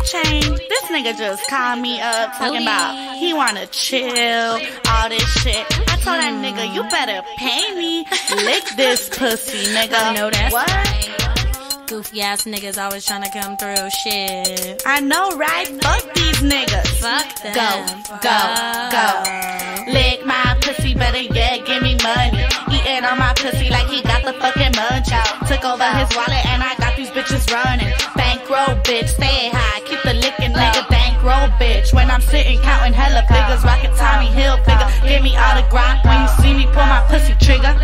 This nigga just called me up talking about he wanna chill, all this shit. I told that nigga, you better pay me. Lick this pussy, nigga. I know that's what? right. Goofy ass niggas always trying to come through. Shit. I know, right? Fuck these niggas. Fuck them. Go, go, go. Lick my pussy, better yet, give me money. Eating on my pussy like he got the fucking munch out. Took over his wallet and I got When I'm sitting counting hella figures, rockin' Tommy Hilfiger. Give me all the grok when you see me pull my pussy trigger.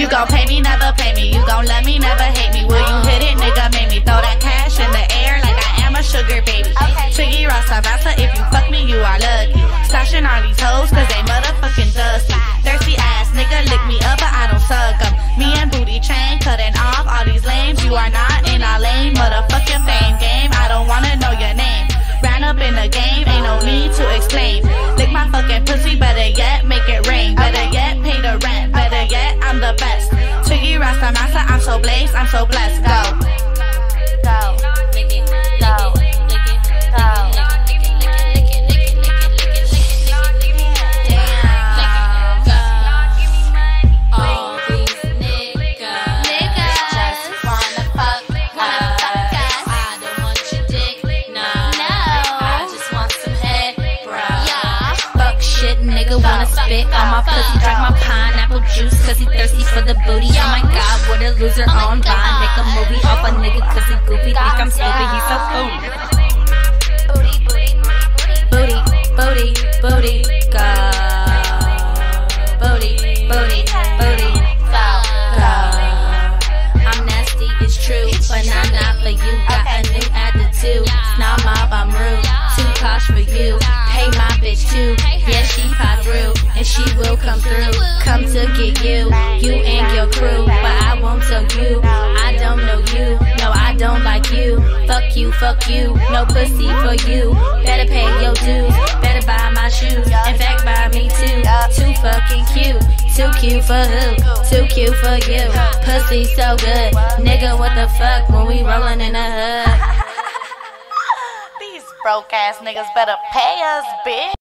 You gon' pay me, never pay me. You gon' love me, never hate me. Will you hit it, nigga? Make me throw that cash in the air like I am a sugar baby. Twiggy Rasta Masta, if you fuck me, you are lucky. Stashing all these hoes, cause they motherfucking dusty. Rasta Masta, I'm so blessed, I'm so blessed. Go. Go. Wanna spit on my pussy, drink my pineapple juice, cause he thirsty for the booty. Oh my god, what a loser oh on Vine. Make a movie off a nigga, cause he goofy, think I'm stupid, he's so phony. Booty, booty, booty, go. Booty, booty, booty, go. Go. I'm nasty, it's true, but not not for you. Got a new attitude. Now mob, I'm rude. Too posh for you. Hey, my bitch too. Yeah, she through, and she will come through. Come to get you, you and your crew. But I won't tell you. I don't know you. No, I don't like you. Fuck you, fuck you. No pussy for you. Better pay your dues. Better buy my shoes. In fact, buy me too. Too fucking cute. Too cute for who? Too cute for you. Pussy so good. Nigga, what the fuck when we rollin' in the hood? These broke ass niggas better pay us, bitch.